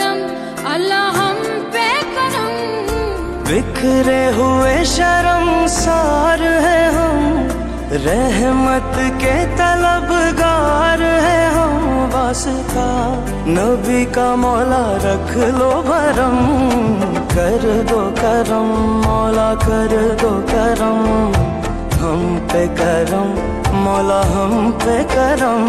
अल्लाह हम पे करम। बिखरे हुए शर्म, सार है हम। रहमत के तलबगार है हम। वास्ता नबी का मौला रख लो भरम। कर दो करम, मौला कर दो करम। हम पे करम, मौला हम पे करम।